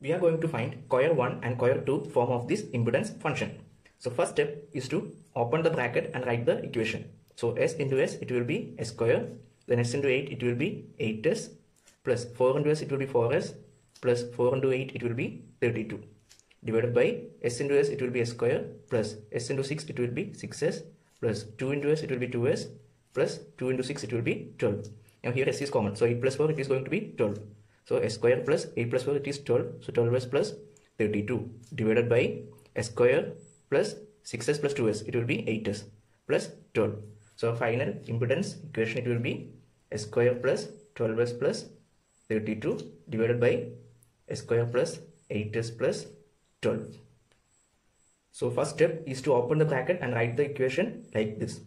we are going to find Cauer 1 and Cauer 2 form of this impedance function. So first step is to open the bracket and write the equation. So s into s it will be s square, then s into 8 it will be 8s, plus 4 into s it will be 4s, plus 4 into 8 it will be 32. Divided by s into s it will be s square, plus s into 6 it will be 6s, plus 2 into s it will be 2s, plus 2 into 6 it will be 12. Now here s is common, so 8 plus 4 it is going to be 12. So s square plus 8 plus 4 it is 12. So 12s plus 32 divided by s square plus 6s plus 2s it will be 8s plus 12. So final impedance equation it will be s square plus 12s plus 32 divided by s square plus 8s plus 12. So first step is to open the bracket and write the equation like this.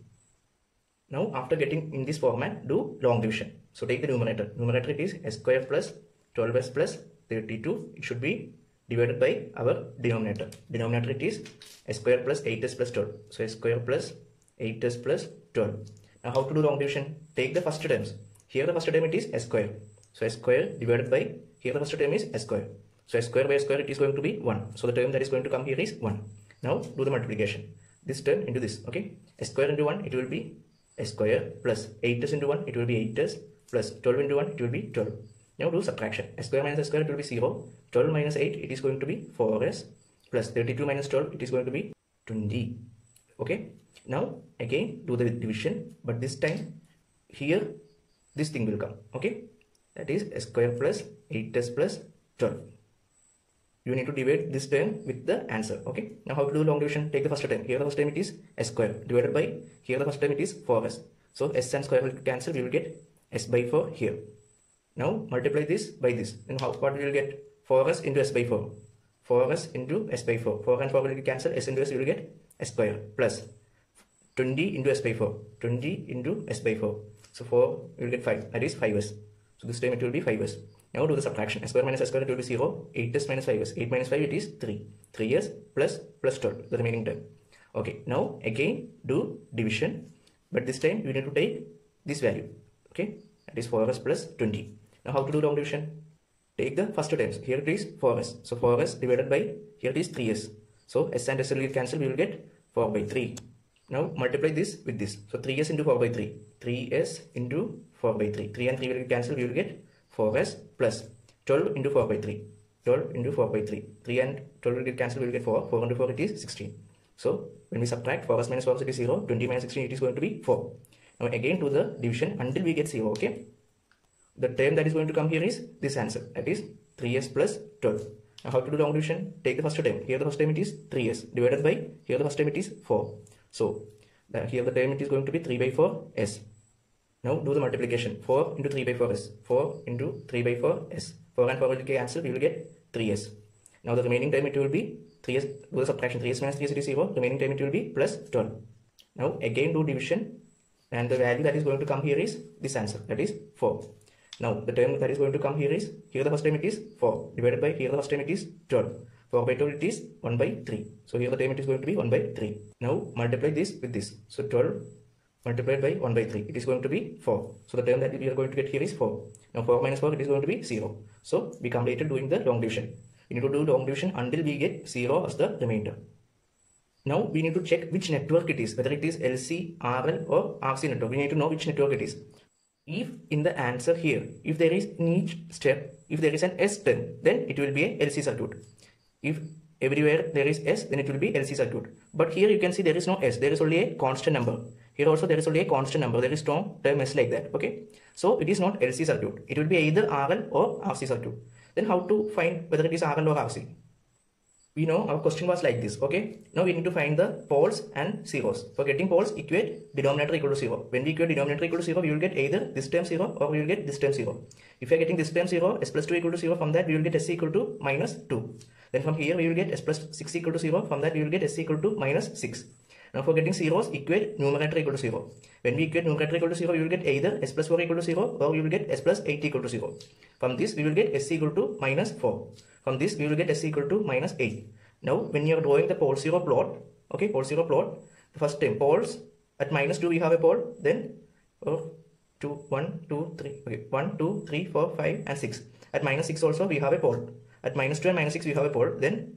Now after getting in this format do long division. So take the numerator. Numerator is s square plus 12s plus 32. It should be divided by our denominator. Denominator it is s square plus 8s plus 12. So s square plus 8s plus 12. Now how to do long division? Take the first terms. Here the first term it is s square. So s square divided by here the first term is s square. So s square by s square it is going to be 1. So the term that is going to come here is 1. Now do the multiplication. This term into this. Okay. s square into 1 it will be s square plus 8s into 1 it will be 8s plus 12 into 1 it will be 12. Now do subtraction. s square minus s square it will be 0. 12 minus 8 it is going to be 4s plus 32 minus 12 it is going to be 20. Okay. Now again do the division but this time here this thing will come. Okay. That is s square plus 8s plus 12. You need to divide this term with the answer. Okay. Now how to do long division? Take the first term. Here the first term it is s square divided by here the first term it is 4s. So s and square will cancel. We will get s by 4 here. Now multiply this by this. And how what we will get? 4s into s by 4. 4s into s by 4. 4 and 4 will cancel. s into s we will get s square plus 20 into s by 4. 20 into s by 4. So 4 we will get 5. That is 5s. So this time it will be 5s. Now do the subtraction. s square minus s square it will be 0. 8s minus 5s. 8 minus 5 it is 3. 3s plus plus 12 the remaining term. Okay. Now again do division. But this time you need to take this value. Okay. That is 4s plus 20. Now how to do long division? Take the first terms. Here it is 4s. So 4s divided by here it is 3s. So s and s will get cancelled. We will get 4 by 3. Now multiply this with this. So 3s into 4 by 3. 3s into 4 by 3. 3 and 3 will get cancelled. We will get 4s plus 12 into 4 by 3. 12 into 4 by 3. 3 and 12 will get cancelled. We will get 4. 4 into 4 it is 16. So when we subtract 4s minus 4s it is 0. 20 minus 16 it is going to be 4. Now again do the division until we get 0. Okay. The term that is going to come here is this answer. That is 3s plus 12. Now how to do long division? Take the first term. Here the first term it is 3s divided by here the first term it is 4. So the, here the term it is going to be 3 by 4 s. Now do the multiplication. 4 into 3 by 4 s. 4 into 3 by 4 s. 4 and 4 will cancel. We will get 3s. Now the remaining term it will be 3s. Do the subtraction. 3s minus 3s it is 0. Remaining term it will be plus 12. Now again do division and the value that is going to come here is this answer. That is 4. Now the term that is going to come here is here the first term it is 4 divided by here the first term it is 12. 4 by 12 it is 1 by 3. So here the term it is going to be 1 by 3. Now multiply this with this. So 12 multiplied by 1 by 3 it is going to be 4. So the term that we are going to get here is 4. Now 4 minus 4 it is going to be 0. So we completed doing the long division. We need to do long division until we get 0 as the remainder. Now we need to check which network it is, whether it is LC, RL or RC network. We need to know which network it is. If in the answer here, if there is in each step, if there is an S term, then it will be a LC circuit. If everywhere there is S, then it will be LC circuit. But here you can see there is no S, there is only a constant number. Here also there is only a constant number, there is no term S like that, okay? So it is not LC circuit. It will be either RL or RC circuit. Then how to find whether it is RL or RC? We know our question was like this okay? Now we need to find the poles and zeros. For getting poles equate denominator equal to 0 when we equate denominator equal to 0 we will get either this term 0 or we will get this term 0 if we are getting this term zero s 2 equal to 0 from that we will get s equal to minus 2 then from here we will get s plus 6 equal to 0 from that we will get s equal to minus 6 now for getting zeros equate numerator equal to 0 when we equate numerator equal to 0 we will get either s plus 4 equal to 0 or we will get s plus 8 equal to 0 from this we will get s equal to minus 4 from this we will get s equal to minus 8 now, when you are drawing the pole zero plot, okay, pole zero plot, the first time poles at minus 2 we have a pole, then oh, 2, 1, 2, 3, okay, 1, 2, 3, 4, 5 and 6. At minus 6 also we have a pole. At minus 2 and minus 6 we have a pole. Then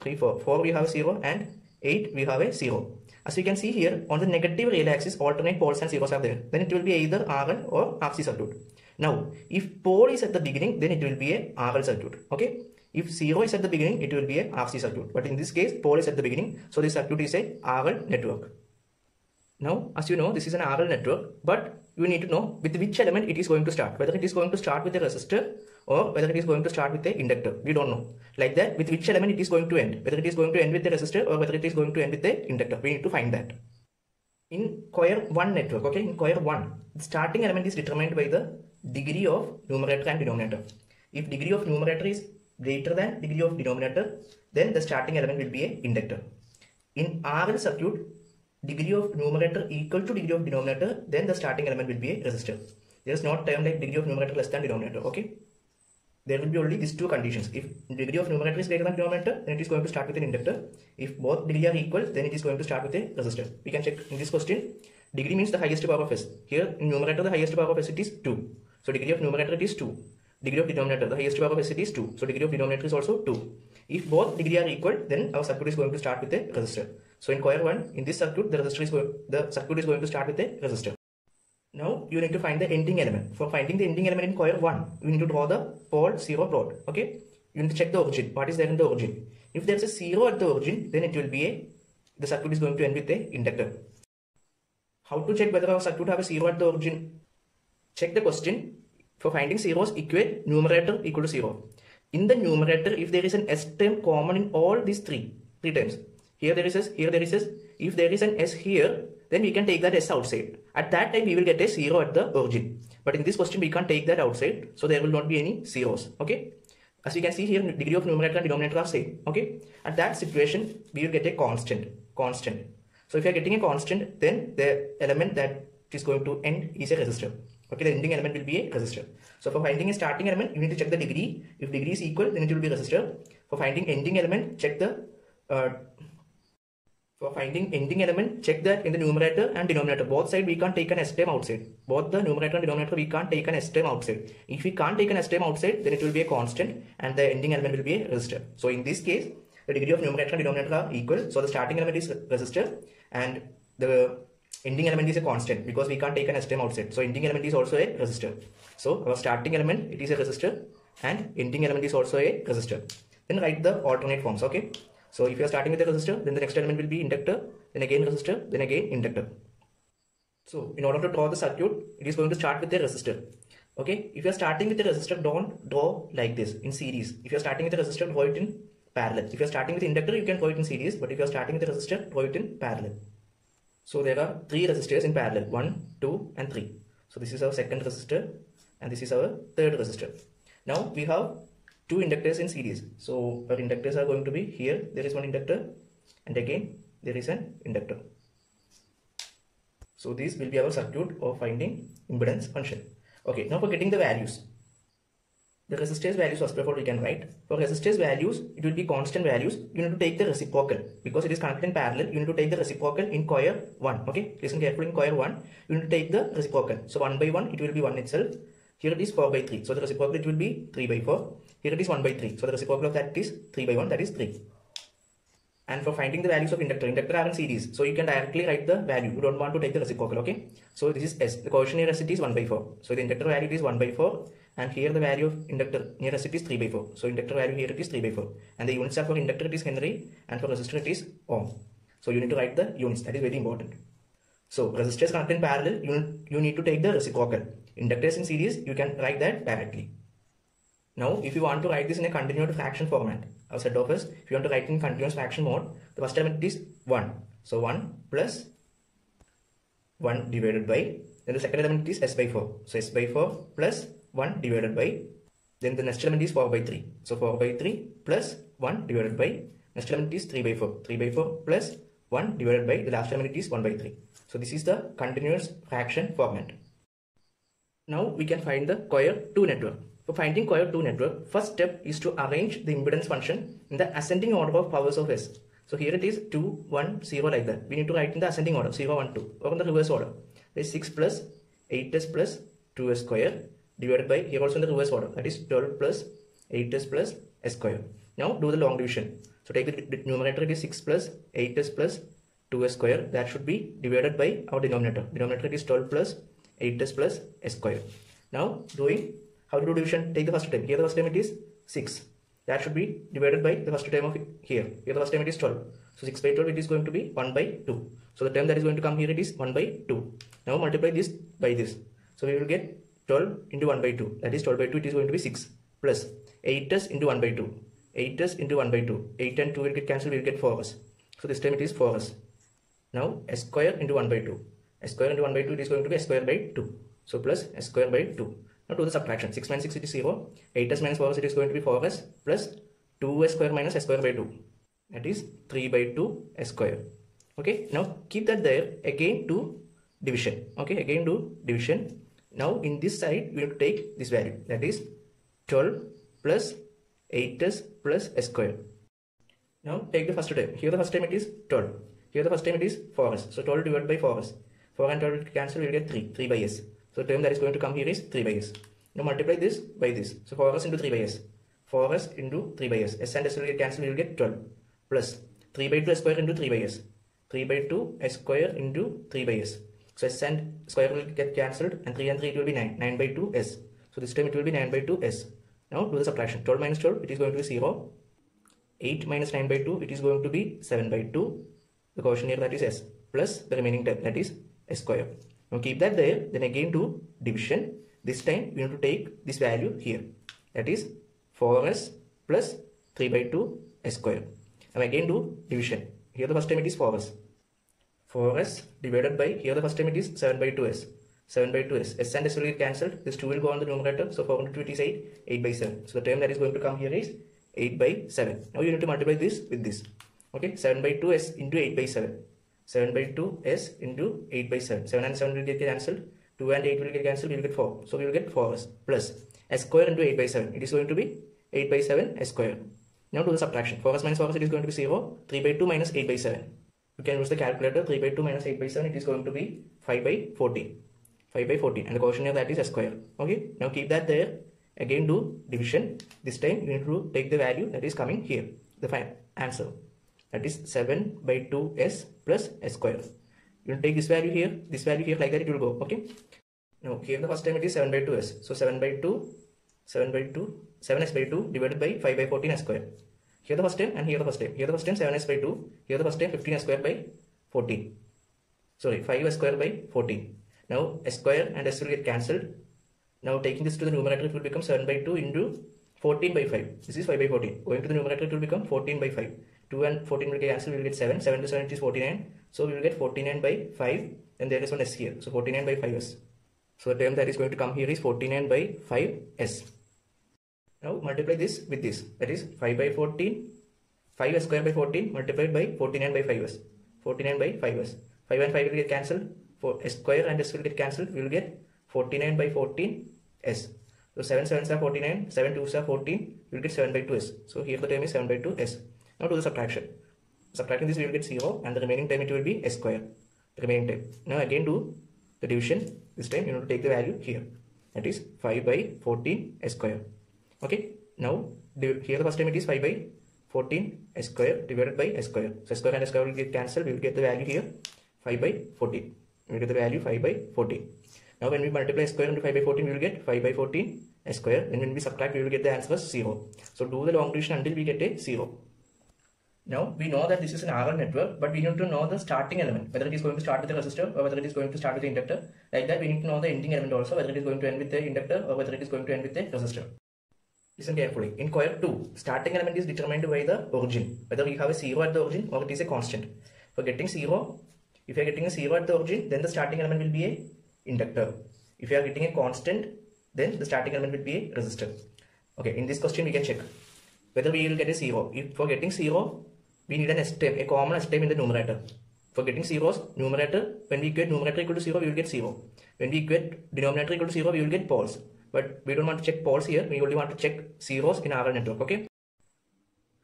3, 4. 4 we have a 0 and 8 we have a 0. As you can see here on the negative real axis alternate poles and zeros are there. Then it will be either RL or RC circuit. Now if pole is at the beginning then it will be a RL circuit. Okay. If 0 is at the beginning it will be a RC circuit. But in this case pole is at the beginning. So this circuit is a RL network. Now, as you know, this is an RL network, but you need to know with which element it is going to start. Whether it is going to start with a resistor or whether it is going to start with a inductor. We don't know. Like that, with which element it is going to end. Whether it is going to end with a resistor or whether it is going to end with a inductor. We need to find that. In Cauer 1 network, okay, in Cauer 1, the starting element is determined by the degree of numerator and denominator. If degree of numerator is greater than degree of denominator, then the starting element will be a inductor. In RL circuit, degree of numerator equal to degree of denominator, then the starting element will be a resistor. There is not term like degree of numerator less than denominator, okay? There will be only these two conditions. If degree of numerator is greater than denominator, then it is going to start with an inductor. If both degree are equal, then it is going to start with a resistor. We can check in this question. Degree means the highest power of s. Here in numerator, the highest power of s it is 2. So degree of numerator it is 2. Degree of denominator, the highest power of s it is 2. So degree of denominator is also 2. If both degree are equal, then our circuit is going to start with a resistor. So in Cauer 1, in this circuit, the resistor is going, the circuit is going to start with a resistor. Now you need to find the ending element. For finding the ending element in Cauer 1, you need to draw the pole 0 plot. Okay. You need to check the origin. What is there in the origin? If there is a 0 at the origin, then it will be a, the circuit is going to end with a inductor. How to check whether our circuit have a 0 at the origin? Check the question. For finding zeros, equate numerator equal to 0. In the numerator, if there is an s term common in all these three, three terms, here there is s, here there is s, if there is an s here, then we can take that s outside. At that time, we will get a 0 at the origin. But in this question, we can't take that outside, so there will not be any zeros. Okay. As you can see here, degree of numerator and denominator are same. Okay. At that situation, we will get a constant. Constant. So if you are getting a constant, then the element that is going to end is a resistor. Okay, the ending element will be a resistor. So for finding a starting element, you need to check the degree. If degree is equal, then it will be resistor. For finding ending element, check the uh, for finding ending element, check that in the numerator and denominator. Both side we can't take an S term outside. Both the numerator and denominator we can't take an S term outside. If we can't take an S term outside, then it will be a constant and the ending element will be a resistor. So in this case, the degree of numerator and denominator are equal. So the starting element is resistor and the ending element is a constant because we can't take an S term outside. So ending element is also a resistor. So our starting element it is a resistor and ending element is also a resistor. Then write the alternate forms. Okay. So if you are starting with a resistor, then the next element will be inductor, then again resistor, then again inductor. So in order to draw the circuit, it is going to start with a resistor. Okay, if you are starting with a resistor, don't draw like this in series. If you are starting with a resistor, draw it in parallel. If you are starting with inductor, you can draw it in series, but if you are starting with a resistor, draw it in parallel. So there are three resistors in parallel, one, two, and three. So this is our second resistor, and this is our third resistor. Now we have two inductors in series. So our inductors are going to be here, there is one inductor and again there is an inductor. So this will be our circuit of finding impedance function. Okay, now for getting the values. The resistors values first all we can write. For resistors values, it will be constant values. You need to take the reciprocal because it is connected in parallel. You need to take the reciprocal in Cauer 1. Okay, listen carefully in Cauer 1. You need to take the reciprocal. So 1 by 1, it will be 1 itself. Here it is 4 by 3. So the reciprocal it will be 3 by 4. Here it is 1 by 3. So the reciprocal of that is 3 by 1. That is 3. And for finding the values of inductor, inductor are in series. So you can directly write the value. You don't want to take the reciprocal. Okay. So this is S. The near S is 1 by 4. So the inductor value is 1 by 4. And here the value of inductor near S is 3 by 4. So inductor value here it is 3 by 4. And the units are for inductor it is Henry. And for resistor it is Ohm. So you need to write the units. That is very important. So resistors connected in parallel, you, you need to take the reciprocal. Inductors in series, you can write that directly. Now, if you want to write this in a continuous fraction format, I've said of us, if you want to write in continuous fraction mode, the first element is 1. So 1 plus 1 divided by, then the second element is s by 4. So s by 4 plus 1 divided by, then the next element is 4 by 3. So 4 by 3 plus 1 divided by, next element is 3 by 4. 3 by 4 plus 1 divided by, the last element it is 1 by 3. So this is the continuous fraction format. Now we can find the Cauer 2 network. For finding Cauer 2 network, first step is to arrange the impedance function in the ascending order of powers of S. So here it is 2, 1, 0 like that. We need to write in the ascending order 0, 1, 2 or in the reverse order. There is 6 plus 8s plus 2s square divided by here also in the reverse order that is 12 plus 8s plus s square. Now do the long division. So take the numerator it is 6 plus 8s plus 2s square that should be divided by our denominator. Denominator is 12 plus 8s plus s square. Now doing how to do division take the first term. Here the first term it is 6. That should be divided by the first term of here. Here the first term it is 12. So 6 by 12 it is going to be 1 by 2. So the term that is going to come here it is 1 by 2. Now multiply this by this. So we will get 12 into 1 by 2. That is 12 by 2 it is going to be 6 plus 8s into 1 by 2. 8s into 1 by 2. 8 and 2 will get cancelled we will get 4s. So this time it is 4s. Now s square into 1 by 2. s square into 1 by 2 it is going to be s square by 2. So plus s square by 2. Now do the subtraction. 6 minus 6 it is 0. 8s minus 4s it is going to be 4s plus 2s square minus s square by 2. That is 3 by 2 s square. Okay. Now keep that there. Again do division. Okay. Again do division. Now in this side we to take this value. That is 12 plus 8s plus s square. Now take the first term. Here the first term it is 12. Here the first time it is 4s. So 12 divided by 4s. 4 and 12 cancel, we will get 3. 3 by s. So the term that is going to come here is 3 by s. Now multiply this by this. So 4s into 3 by s. 4s into 3 by s. s and s will get cancelled, we will get 12. Plus 3 by 2 s square into 3 by s. 3 by 2 s square into 3 by s. So s and square will get cancelled and 3 and 3 it will be 9. 9 by 2 s. So this time it will be 9 by 2 s. Now do the subtraction. 12 minus 12 it is going to be 0. 8 minus 9 by 2 it is going to be 7 by 2 the quotient here that is s plus the remaining term that is s square. Now keep that there then again do division. This time we have to take this value here that is 4s plus 3 by 2 s square. Now again do division. Here the first time it is 4s. 4s divided by here the first time it is 7 by 2s. 7 by 2s. s and s will get cancelled. This 2 will go on the numerator. So 4 into 2 is 8. 8 by 7. So the term that is going to come here is 8 by 7. Now you need to multiply this with this. Okay? 7 by 2 s into 8 by 7 7 by 2 s into 8 by 7 7 and 7 will get cancelled. 2 and 8 will get cancelled. We will get 4 so we will get 4s plus s square into 8 by 7 it is going to be 8 by 7 s square. Now do the subtraction. 4s minus 4s it is going to be 0 3 by 2 minus 8 by 7 you can use the calculator. 3 by 2 minus 8 by 7 it is going to be 5 by 14 5 by 14 and the quotient of that is s square okay now keep that there again do division this time you need to take the value that is coming here the final answer that is 7 by 2s plus s square. You will take this value here, this value here like that it will go, okay. Now here the first time it is 7 by 2s. So 7 by 2, 7 by 2, 7s by 2 divided by 5 by 14 s square. Here the first time and here the first time. Here the first time 7s by 2, here the first time 15 s square by 14. Sorry, 5 s square by 14. Now s square and s will get cancelled. Now taking this to the numerator it will become 7 by 2 into 14 by 5. This is 5 by 14. Going to the numerator it will become 14 by 5. 2 and 14 will get cancelled, we will get 7. 7 to 7 is 49. So we will get 49 by 5. And there is one s here. So 49 by 5s. So the term that is going to come here is 49 by 5s. Now multiply this with this. That is 5 by 14. 5 square by 14 multiplied by 49 by 5s. 49 by 5s. 5 and 5 will get cancelled. For s square and s will get cancelled. We will get 49 by 14 s. So 7 7s are 49. 7 2s are 14. We will get 7 by 2s. So here the term is 7 by 2 s. Now do the subtraction. Subtracting this we will get 0 and the remaining term it will be s square. The remaining term. Now again do the division. This time you need to take the value here. That is 5 by 14 s square. Okay. Now here the first term it is 5 by 14 s square divided by s square. So s square and s square will get cancelled. We will get the value here 5 by 14. We get the value 5 by 14. Now when we multiply square into 5 by 14 we will get 5 by 14 s square. Then when we subtract we will get the answer as 0. So do the long division until we get a 0. Now we know that this is an RL network, but we need to know the starting element, whether it is going to start with the resistor or whether it is going to start with the inductor. Like that, we need to know the ending element also, whether it is going to end with the inductor or whether it is going to end with the resistor. Listen carefully. In Cauer 2, starting element is determined by the origin, whether we have a 0 at the origin or it is a constant. For getting 0, if you are getting a 0 at the origin, then the starting element will be a inductor. If you are getting a constant, then the starting element will be a resistor. Okay, in this question we can check whether we will get a 0. If for getting 0, we need an S term, a common S term in the numerator. For getting zeros, numerator, when we get numerator equal to 0, we will get 0. When we get denominator equal to 0, we will get poles. But we don't want to check poles here, we only want to check zeros in our network, okay?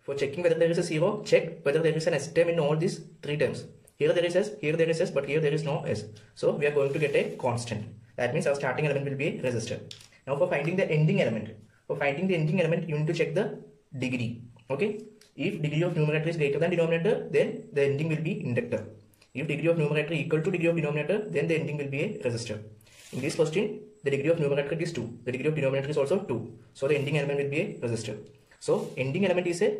For checking whether there is a 0, check whether there is an S term in all these three terms. Here there is S, here there is S, but here there is no S. So we are going to get a constant. That means our starting element will be a resistor. Now for finding the ending element, For finding the ending element, you need to check the degree. Okay. If degree of numerator is greater than denominator, then the ending will be inductor. If degree of numerator equal to degree of denominator, then the ending will be a resistor. In this question, the degree of numerator is 2. The degree of denominator is also 2. So the ending element will be a resistor. So ending element is a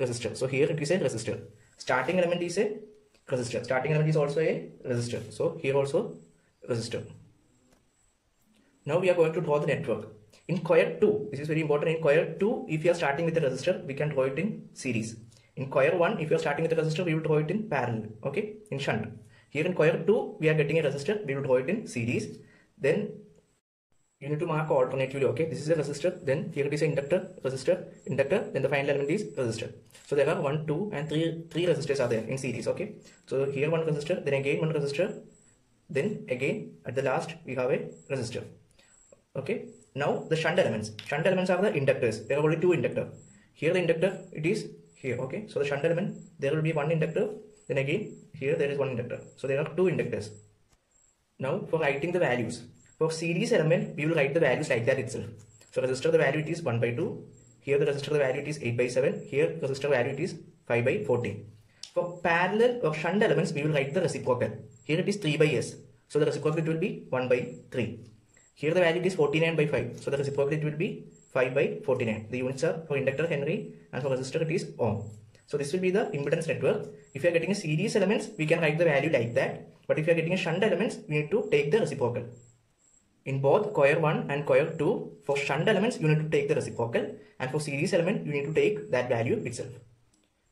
resistor. So here it is a resistor. Starting element is a resistor. Starting element is also a resistor. So here also resistor. Now we are going to draw the network. In Cauer 2, this is very important. In Cauer 2, if you are starting with a resistor, we can draw it in series. In Cauer 1, if you are starting with a resistor, we will draw it in parallel. Okay, in shunt. Here in Cauer 2, we are getting a resistor, we will draw it in series. Then you need to mark alternatively. Okay, this is a resistor. Then here it is an inductor, resistor, inductor. Then the final element is resistor. So there are one, two, and three three resistors are there in series. Okay, so here one resistor, then again one resistor, then again at the last we have a resistor. Okay, now the shunt elements. Shunt elements are the inductors. There are only two inductor. Here the inductor it is here. Okay, so the shunt element there will be one inductor. Then again here there is one inductor. So there are two inductors. Now for writing the values. For series element we will write the values like that itself. So resistor the value it is 1 by 2. Here the resistor the value it is 8 by 7. Here resistor value it is 5 by 14. For parallel or shunt elements we will write the reciprocal. Here it is 3 by s. So the reciprocal it will be 1 by 3. Here the value is 49 by 5. So the reciprocal it will be 5 by 49. The units are for inductor Henry and for resistor it is ohm. So this will be the impedance network. If you are getting a series elements, we can write the value like that. But if you are getting a shunt elements, we need to take the reciprocal. In both Cauer 1 and Cauer 2, for shunt elements, you need to take the reciprocal. And for series element, you need to take that value itself.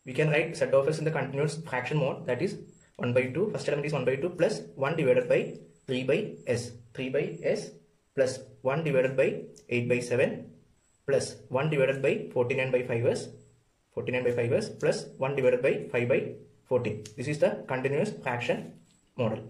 We can write Z of S in the continuous fraction mode. That is 1 by 2. First element is 1 by 2 plus 1 divided by 3 by S. 3 by S plus 1 divided by 8 by 7 plus 1 divided by 49 by 5s 49 by 5s plus 1 divided by 5 by 14. This is the continuous fraction model.